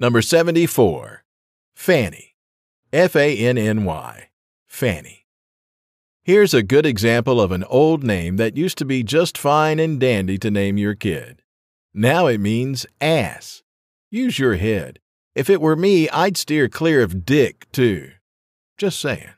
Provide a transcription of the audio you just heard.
Number 74. Fanny. F A N N Y. Fanny. Here's a good example of an old name that used to be just fine and dandy to name your kid. Now it means ass. Use your head. If it were me, I'd steer clear of dick, too. Just saying.